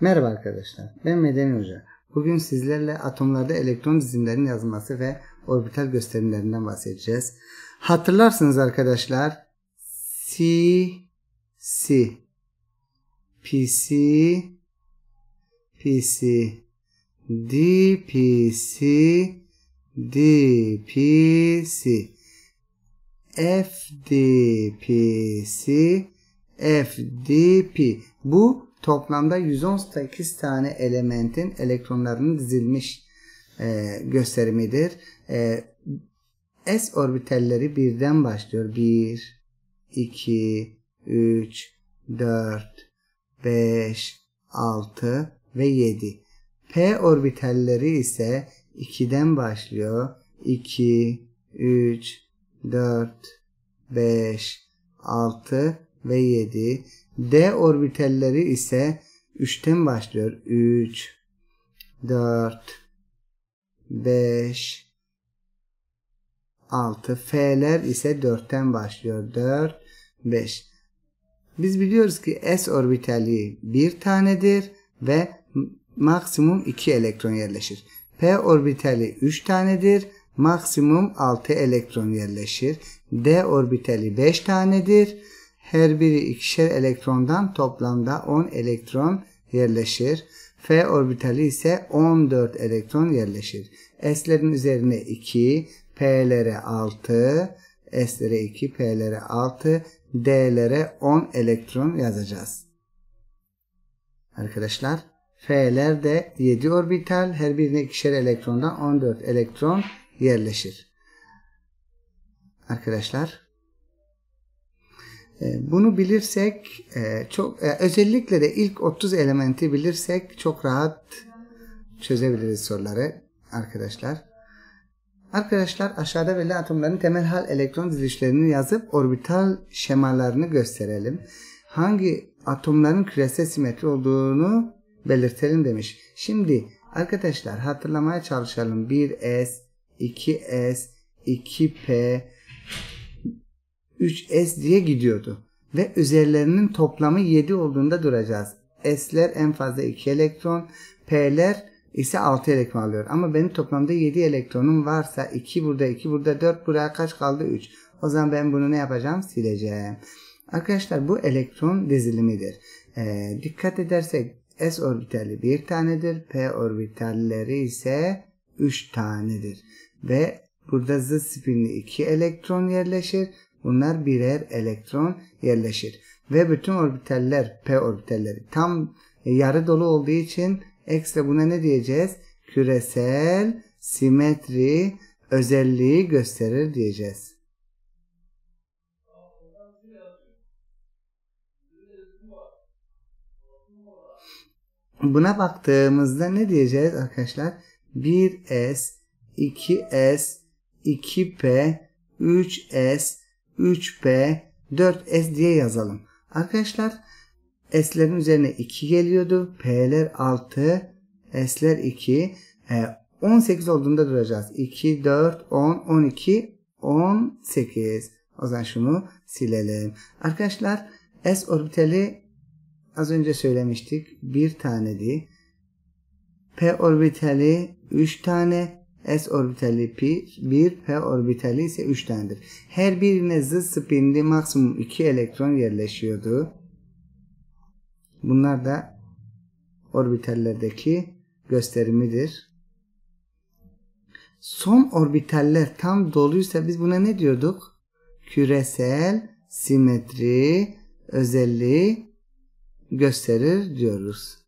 Merhaba arkadaşlar, ben Medeni Hoca. Bugün sizlerle atomlarda elektron dizimlerinin yazılması ve orbital gösterimlerinden bahsedeceğiz. Hatırlarsınız arkadaşlar, C, C, PC, PC, DPC, DPC, FDPC, FDP. Bu toplamda 118 tane elementin elektronlarının dizilmiş e, gösterimidir. E, S orbitalleri birden başlıyor. 1, 2, 3, 4, 5, 6 ve 7. P orbitalleri ise 2'den başlıyor. 2, 3, 4, 5, 6 ve 7. D orbitalleri ise 3'ten başlıyor. 3, 4, 5, 6. F'ler ise 4'ten başlıyor. 4, 5. Biz biliyoruz ki S orbitali bir tanedir ve maksimum 2 elektron yerleşir. P orbitali 3 tanedir. Maksimum 6 elektron yerleşir. D orbitali 5 tanedir her biri ikişer elektrondan toplamda 10 elektron yerleşir. F orbitali ise 14 elektron yerleşir. S'lerin üzerine 2, P'lere 6, S'lere 2, P'lere 6, D'lere 10 elektron yazacağız. Arkadaşlar F'ler de 7 orbital her birine ikişer elektrondan 14 elektron yerleşir. Arkadaşlar e, bunu bilirsek e, çok e, özellikle de ilk 30 elementi bilirsek çok rahat çözebiliriz soruları arkadaşlar. Arkadaşlar aşağıda verilen atomların temel hal elektron dizilişlerini yazıp orbital şemalarını gösterelim. Hangi atomların küresel simetri olduğunu belirtelim demiş. Şimdi arkadaşlar hatırlamaya çalışalım. 1s, 2s, 2p, 3S diye gidiyordu. Ve üzerlerinin toplamı 7 olduğunda duracağız. S'ler en fazla 2 elektron, P'ler ise 6 elektron alıyor. Ama benim toplamda 7 elektronum varsa 2 burada 2 burada 4 buraya kaç kaldı 3. O zaman ben bunu ne yapacağım? Sileceğim. Arkadaşlar bu elektron dizilimidir. Ee, dikkat edersek S orbitali bir tanedir. P orbitalleri ise 3 tanedir. Ve burada zıt spinli 2 elektron yerleşir. Bunlar birer elektron yerleşir. Ve bütün orbitaller P orbitalleri tam yarı dolu olduğu için ekstra buna ne diyeceğiz? Küresel simetri özelliği gösterir diyeceğiz. Buna baktığımızda ne diyeceğiz arkadaşlar? 1S, 2S, 2P, 3S, 3P, 4S diye yazalım. Arkadaşlar S'lerin üzerine 2 geliyordu. P'ler 6, S'ler 2. E, 18 olduğunda duracağız. 2, 4, 10, 12, 18. O zaman şunu silelim. Arkadaşlar S orbitali az önce söylemiştik. Bir tanedi. P orbitali 3 tane. S orbitali pi 1, P orbitali ise 3 tanedir. Her birine zıt spinli maksimum 2 elektron yerleşiyordu. Bunlar da orbitallerdeki gösterimidir. Son orbitaller tam doluysa biz buna ne diyorduk? Küresel simetri özelliği gösterir diyoruz.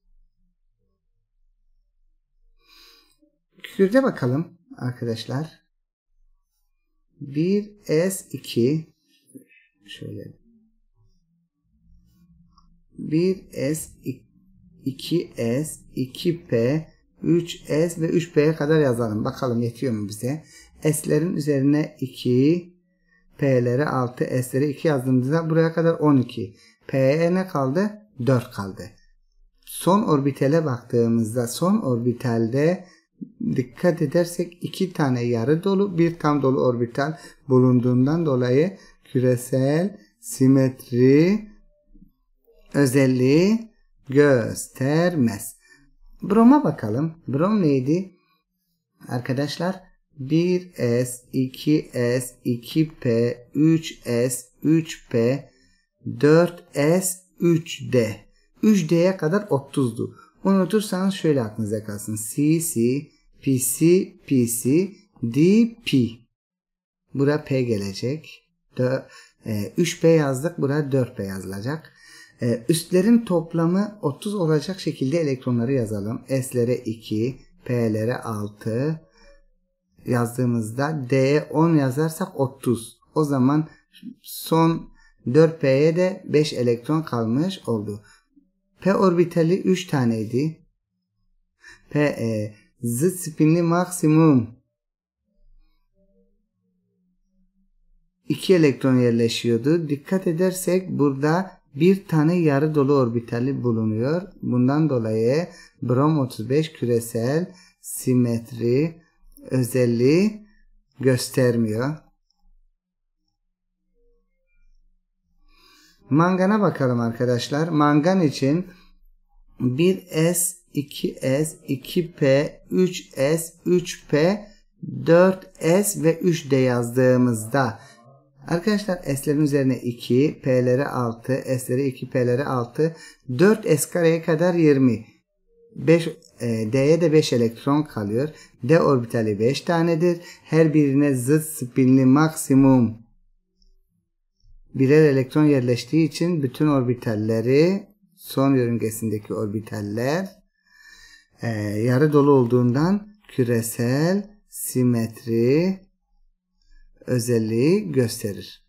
Kürde bakalım arkadaşlar. 1S2 şöyle 1S 2S 2P 3S ve 3P'ye kadar yazalım. Bakalım yetiyor mu bize? S'lerin üzerine 2, P'lere 6, S'lere 2 yazdığımızda buraya kadar 12. P'ye ne kaldı? 4 kaldı. Son orbitale baktığımızda son orbitalde dikkat edersek iki tane yarı dolu bir tam dolu orbital bulunduğundan dolayı küresel simetri özelliği göstermez. Brom'a bakalım. Brom neydi? Arkadaşlar 1S, 2S, 2P, 3S, 3P, 4S, 3D. 3D'ye kadar 30'du. Unutursanız şöyle aklınıza kalsın. CC, PC, PC, DP. Bura P gelecek. 3P e, yazdık. Bura 4P yazılacak. E, üstlerin toplamı 30 olacak şekilde elektronları yazalım. S'lere 2, P'lere 6 yazdığımızda D'ye 10 yazarsak 30. O zaman son 4P'ye de 5 elektron kalmış oldu. P orbitali 3 taneydi. P e, zıt spinli maksimum 2 elektron yerleşiyordu. Dikkat edersek burada bir tane yarı dolu orbitali bulunuyor. Bundan dolayı brom 35 küresel simetri özelliği göstermiyor. Mangana bakalım arkadaşlar. Mangan için 1S, 2S, 2P, 3S, 3P, 4S ve 3D yazdığımızda Arkadaşlar S'lerin üzerine 2, P'lere 6, S'lere 2, P'lere 6, 4 S kareye kadar 20. 5, e, D'ye de 5 elektron kalıyor. D orbitali 5 tanedir. Her birine zıt spinli maksimum birer elektron yerleştiği için bütün orbitalleri son yörüngesindeki orbitaller e, yarı dolu olduğundan küresel simetri özelliği gösterir.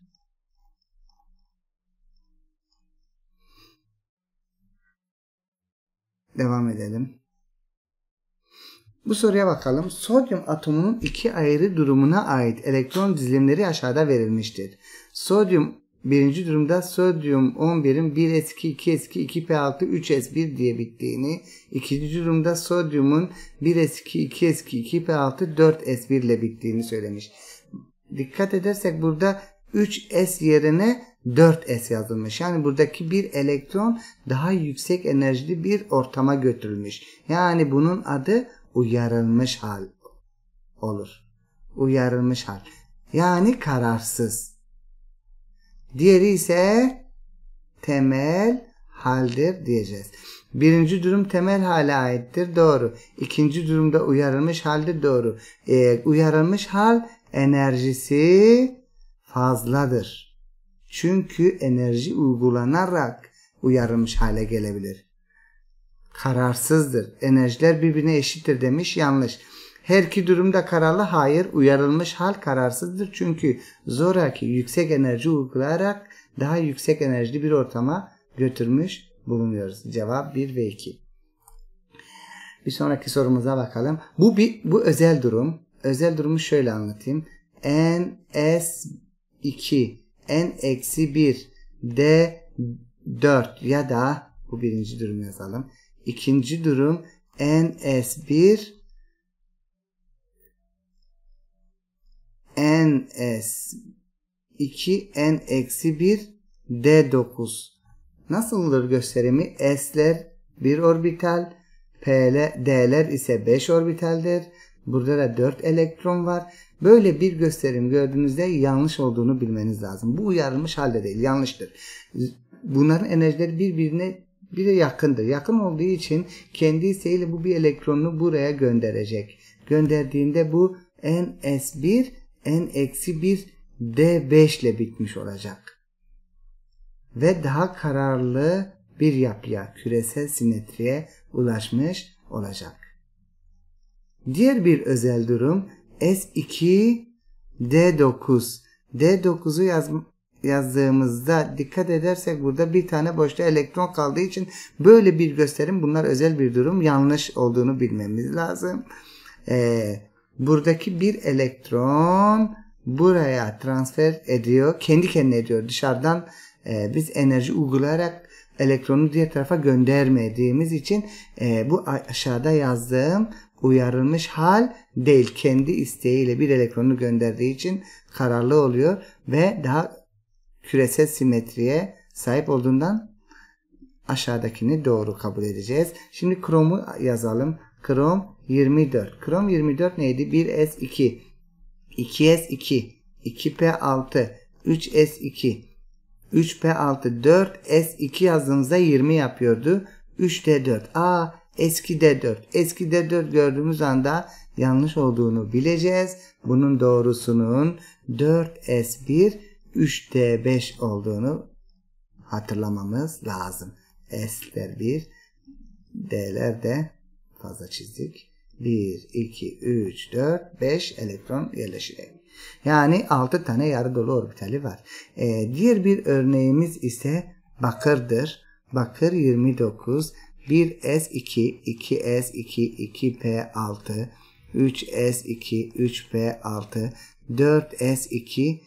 Devam edelim. Bu soruya bakalım. Sodyum atomunun iki ayrı durumuna ait elektron dizilimleri aşağıda verilmiştir. Sodyum birinci durumda sodyum 11'in 1s2, 2s2, 2p6, 3s1 diye bittiğini, ikinci durumda sodyumun 1s2, 2s2, 2p6, 4s1 ile bittiğini söylemiş. Dikkat edersek burada 3s yerine 4s yazılmış. Yani buradaki bir elektron daha yüksek enerjili bir ortama götürülmüş. Yani bunun adı uyarılmış hal olur. Uyarılmış hal. Yani kararsız. Diğeri ise temel haldir diyeceğiz. Birinci durum temel hale aittir. Doğru. İkinci durumda uyarılmış haldir. Doğru. Ee, uyarılmış hal enerjisi fazladır. Çünkü enerji uygulanarak uyarılmış hale gelebilir. Kararsızdır. Enerjiler birbirine eşittir demiş. Yanlış. Her iki durumda kararlı hayır uyarılmış hal kararsızdır. Çünkü zoraki yüksek enerji uygulayarak daha yüksek enerjili bir ortama götürmüş bulunuyoruz. Cevap 1 ve 2. Bir sonraki sorumuza bakalım. Bu bir bu özel durum. Özel durumu şöyle anlatayım. N S 2 N eksi 1 D 4 ya da bu birinci durum yazalım. İkinci durum N S 1 ns 2 n eksi 1 d9 nasıldır gösterimi? S'ler 1 orbital p'ler d'ler ise 5 orbitaldir burada da 4 elektron var böyle bir gösterim gördüğünüzde yanlış olduğunu bilmeniz lazım bu uyarılmış halde değil yanlıştır bunların enerjileri birbirine bire yakındır. Yakın olduğu için kendi isteğiyle bu bir elektronunu buraya gönderecek. Gönderdiğinde bu ns1 n-1 d5 ile bitmiş olacak. Ve daha kararlı bir yapıya, küresel simetriye ulaşmış olacak. Diğer bir özel durum S2 D9. D9'u yaz, yazdığımızda dikkat edersek burada bir tane boşta elektron kaldığı için böyle bir gösterim bunlar özel bir durum yanlış olduğunu bilmemiz lazım. Ee, buradaki bir elektron buraya transfer ediyor. Kendi kendine ediyor. Dışarıdan e, biz enerji uygulayarak elektronu diğer tarafa göndermediğimiz için e, bu aşağıda yazdığım uyarılmış hal değil. Kendi isteğiyle bir elektronu gönderdiği için kararlı oluyor ve daha küresel simetriye sahip olduğundan aşağıdakini doğru kabul edeceğiz. Şimdi kromu yazalım. Krom 24. Krom 24 neydi? 1s2, 2s2, 2p6, 3s2, 3p6, 4s2 yazdığımızda 20 yapıyordu. 3d4. Aa eski d4. Eski d4 gördüğümüz anda yanlış olduğunu bileceğiz. Bunun doğrusunun 4s1, 3d5 olduğunu hatırlamamız lazım. S'ler 1, D'ler de fazla çizdik. 1, 2, 3, 4, 5 elektron yerleşecek. Yani 6 tane yarı dolu orbitali var. Ee, diğer bir örneğimiz ise bakırdır. Bakır 29, 1S2, 2S2, 2P6, 3S2, 3P6, 4S2,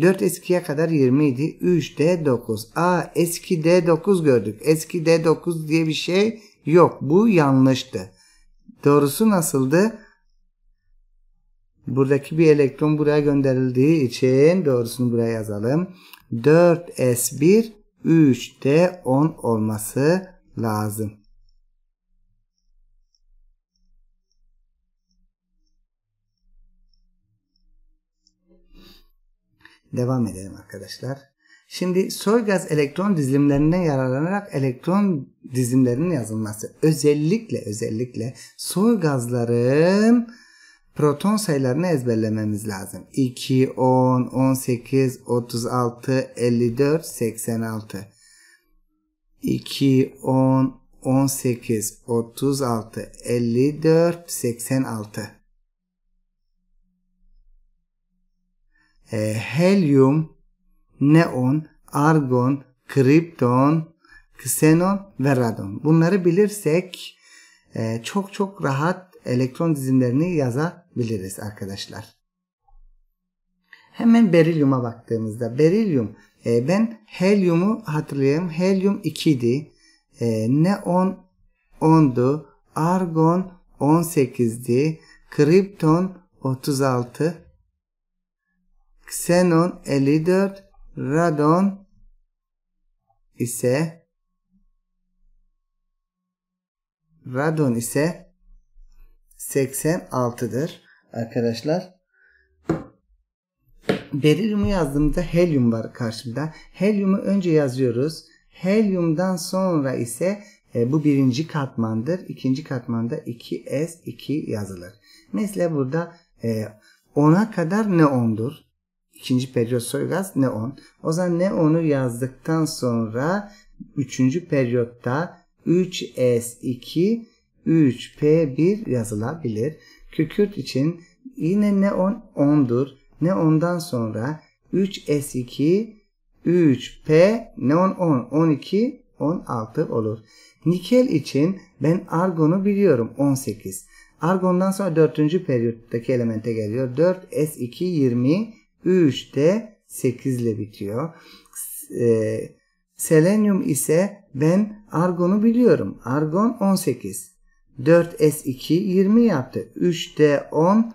4 eskiye kadar 20 idi. 3 D9. Aa eski D9 gördük. Eski D9 diye bir şey yok. Bu yanlıştı. Doğrusu nasıldı? Buradaki bir elektron buraya gönderildiği için doğrusunu buraya yazalım. 4S1 3D10 olması lazım. Devam edelim arkadaşlar. Şimdi soy gaz elektron dizilimlerinden yararlanarak elektron dizimlerinin yazılması. Özellikle özellikle soy gazların proton sayılarını ezberlememiz lazım. 2, 10, 18, 36, 54, 86. 2, 10, 18, 36, 54, 86. e, helyum, neon, argon, kripton, ksenon ve radon. Bunları bilirsek e, çok çok rahat elektron dizimlerini yazabiliriz arkadaşlar. Hemen berilyuma baktığımızda berilyum e, ben helyumu hatırlayayım. Helyum 2 idi. E, neon 10'du. Argon 18'di. Kripton 36. Xenon 54, radon ise radon ise 86'dır arkadaşlar. Berilyumu yazdığımda helyum var karşımda. Helyumu önce yazıyoruz. Helyumdan sonra ise e, bu birinci katmandır. İkinci katmanda 2S2 yazılır. Mesela burada e, 10'a kadar neondur ikinci periyot soy gaz neon. O zaman neonu yazdıktan sonra üçüncü periyotta 3S2 3P1 yazılabilir. Kükürt için yine neon 10'dur. Neondan sonra 3S2 3P neon 10 12 16 olur. Nikel için ben argonu biliyorum 18. Argondan sonra 4. periyottaki elemente geliyor. 4S2 20 3 de 8 ile bitiyor. E, selenyum ise ben argonu biliyorum. Argon 18. 4S2 20 yaptı. 3D 10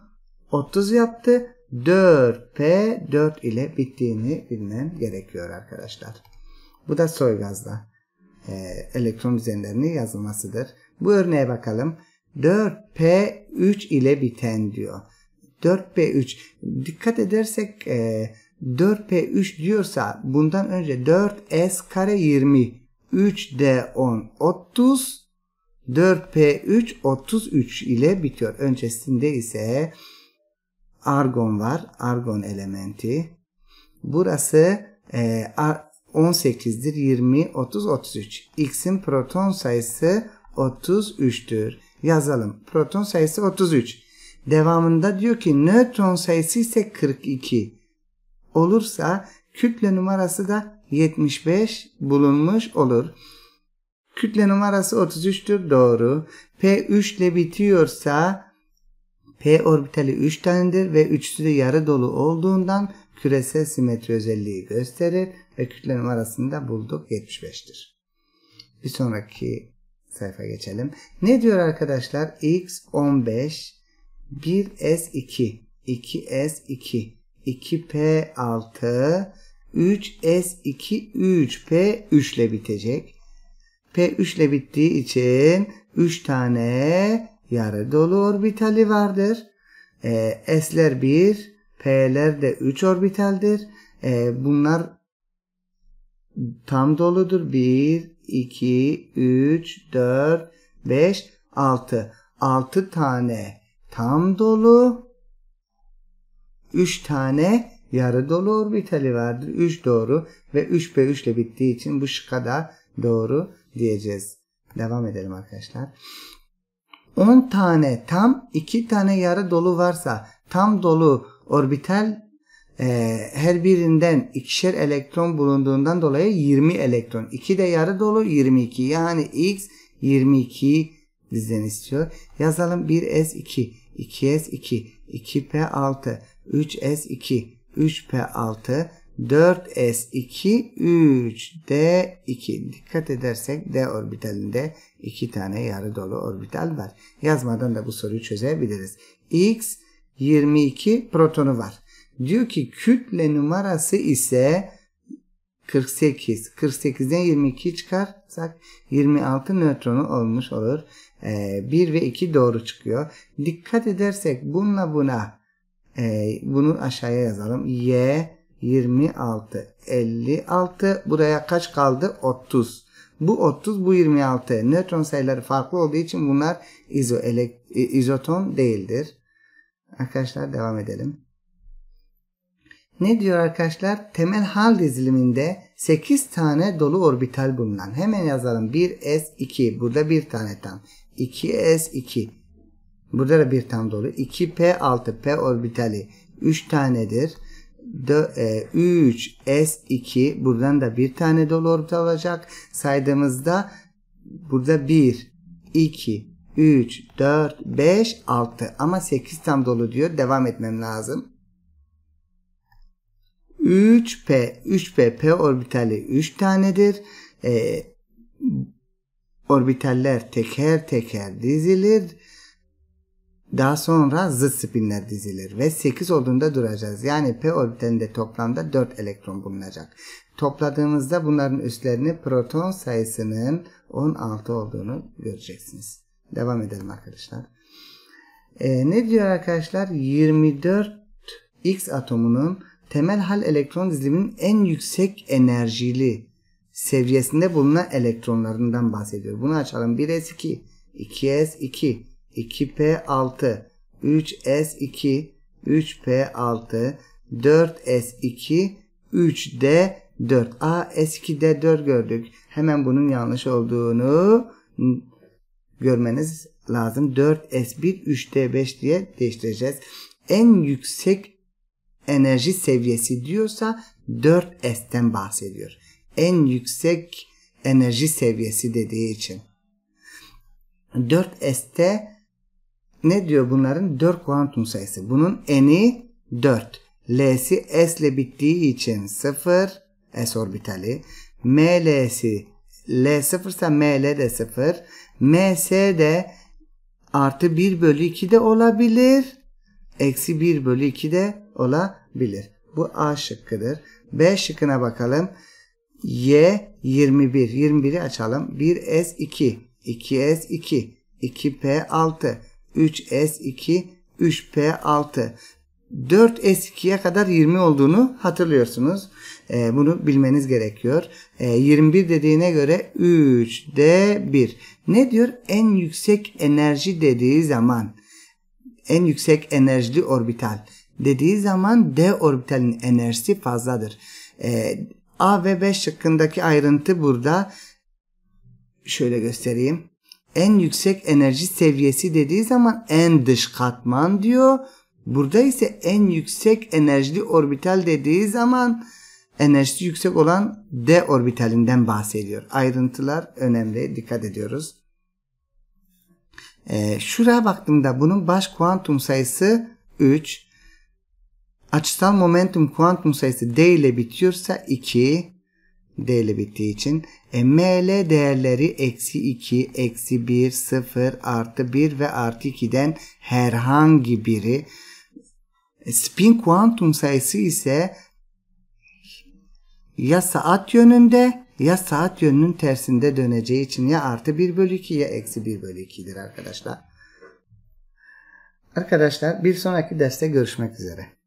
30 yaptı. 4P 4 ile bittiğini bilmem gerekiyor arkadaşlar. Bu da soy gazda e, elektron düzenlerinin yazılmasıdır. Bu örneğe bakalım. 4P3 ile biten diyor. 4P3 dikkat edersek e, 4P3 diyorsa bundan önce 4S kare 20 3D10 30 4P3 33 ile bitiyor. Öncesinde ise argon var. Argon elementi. Burası e, 18'dir. 20, 30, 33. X'in proton sayısı 33'tür. Yazalım. Proton sayısı 33. Devamında diyor ki nötron sayısı ise 42 olursa kütle numarası da 75 bulunmuş olur. Kütle numarası 33'tür doğru. P3 ile bitiyorsa P orbitali 3 tanedir ve üçlü de yarı dolu olduğundan küresel simetri özelliği gösterir ve kütlenin arasında bulduk 75'tir. Bir sonraki sayfa geçelim. Ne diyor arkadaşlar? X15 1S2 2S2 2P6 3S2 3P3 ile bitecek. P3 ile bittiği için 3 tane yarı dolu orbitali vardır. E, S'ler 1, P'ler de 3 orbitaldir. E, bunlar tam doludur. 1, 2, 3, 4, 5, 6. 6 tane tam dolu. 3 tane yarı dolu orbitali vardır. 3 doğru ve 3P3 ile bittiği için bu şıkka da doğru diyeceğiz. Devam edelim arkadaşlar. 10 tane tam 2 tane yarı dolu varsa tam dolu orbital e, her birinden ikişer elektron bulunduğundan dolayı 20 elektron. 2 de yarı dolu 22 yani x 22 bizden istiyor. Yazalım 1s2 2s2 2p6 3s2 3p6 4s2 3d2 dikkat edersek d orbitalinde iki tane yarı dolu orbital var. Yazmadan da bu soruyu çözebiliriz. x 22 protonu var. Diyor ki kütle numarası ise 48. 48'den 22 çıkarsak 26 nötronu olmuş olur. Ee, 1 ve 2 doğru çıkıyor. Dikkat edersek bununla buna e, bunu aşağıya yazalım. Y 26 56 buraya kaç kaldı? 30. Bu 30 bu 26. Nötron sayıları farklı olduğu için bunlar izo izoton değildir. Arkadaşlar devam edelim. Ne diyor arkadaşlar? Temel hal diziliminde 8 tane dolu orbital bulunan. Hemen yazalım. 1s2. Burada bir tane tam. 2s2. Burada da bir tam dolu. 2p6. P orbitali 3 tanedir. 3 S2 buradan da bir tane dolu orbital olacak. Saydığımızda burada 1 2 3 4 5 6 ama 8 tam dolu diyor. Devam etmem lazım. 3P 3P P orbitali 3 tanedir. Ee, orbitaller teker teker dizilir. Daha sonra zıt spinler dizilir ve 8 olduğunda duracağız. Yani p orbitalinde toplamda 4 elektron bulunacak. Topladığımızda bunların üstlerini proton sayısının 16 olduğunu göreceksiniz. Devam edelim arkadaşlar. Ee, ne diyor arkadaşlar? 24 X atomunun temel hal elektron diziliminin en yüksek enerjili seviyesinde bulunan elektronlarından bahsediyor. Bunu açalım. 1s2, 2s2, 2p6, 3s2, 3p6, 4s2, 3d4. A S2D4 gördük. Hemen bunun yanlış olduğunu görmeniz lazım. 4S1, 3D5 diye değiştireceğiz. En yüksek enerji seviyesi diyorsa 4S'ten bahsediyor. En yüksek enerji seviyesi dediği için. 4S'te ne diyor bunların? 4 kuantum sayısı. Bunun eni 4. L'si S ile bittiği için 0 S orbitali. ML'si L 0 ise ML de 0. MS de artı 1 bölü 2 de olabilir. Eksi 1 bölü 2 de olabilir. Bu A şıkkıdır. B şıkkına bakalım. Y 21. 21'i açalım. 1S2. 2S2. 2P6. 3S2, 3P6. 4S2'ye kadar 20 olduğunu hatırlıyorsunuz. E, bunu bilmeniz gerekiyor. E, 21 dediğine göre 3D1. Ne diyor? En yüksek enerji dediği zaman en yüksek enerjili orbital dediği zaman D orbitalinin enerjisi fazladır. E, A ve B şıkkındaki ayrıntı burada. Şöyle göstereyim en yüksek enerji seviyesi dediği zaman en dış katman diyor. Burada ise en yüksek enerjili orbital dediği zaman enerjisi yüksek olan D orbitalinden bahsediyor. Ayrıntılar önemli. Dikkat ediyoruz. E, şuraya baktığımda bunun baş kuantum sayısı 3. Açısal momentum kuantum sayısı D ile bitiyorsa 2. D ile bittiği için. E, ML değerleri eksi 2, eksi 1, 0, artı 1 ve artı 2'den herhangi biri. E, spin kuantum sayısı ise ya saat yönünde ya saat yönünün tersinde döneceği için ya artı 1 bölü 2 ya eksi 1 bölü 2'dir arkadaşlar. Arkadaşlar bir sonraki derste görüşmek üzere.